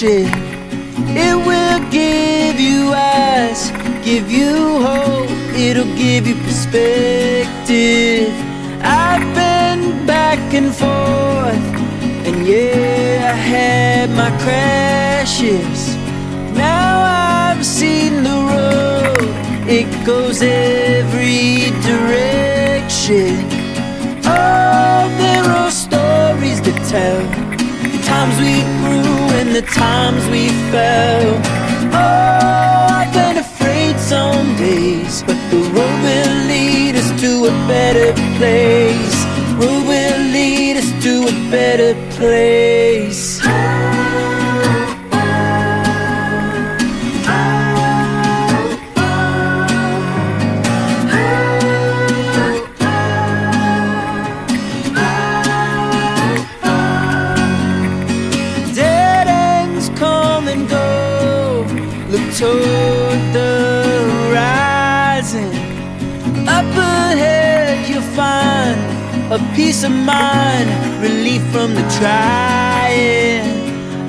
direction. It will give you eyes, give you hope, it'll give you perspective. I've been back and forth, and yeah, I had my crashes. Now I've seen the road, it goes every direction. Oh, there are stories to tell, the times we and the times we fell. Oh, I've been afraid some days, but the road will lead us to a better place. Road will lead us to a better place. Go. Look toward the horizon. Up ahead, you'll find a peace of mind, relief from the trying.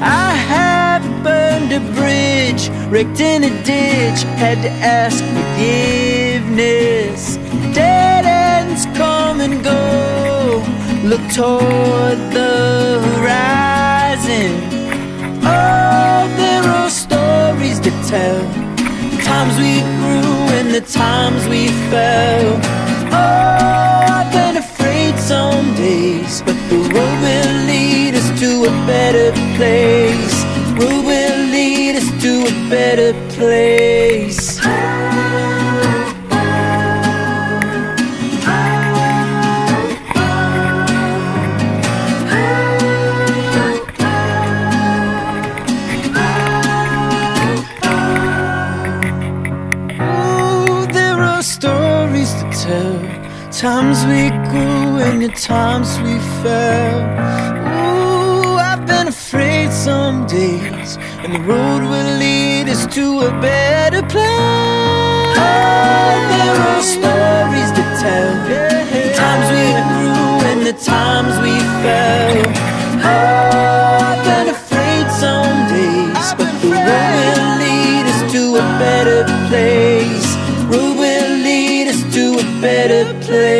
I have burned a bridge, wrecked in a ditch, had to ask forgiveness. Dead ends come and go. Look toward the horizon. There are stories to tell. The times we grew and the times we fell. Oh, I've been afraid some days, but the road will lead us to a better place. Road will lead us to a better place. stories to tell. Times we grew and the times we fell. Ooh, I've been afraid some days, and the road will lead us to a better place. Oh, there are stories to tell. The times we grew and the times we fell. Oh, I've been afraid some days, but the road will lead us to a better place better place.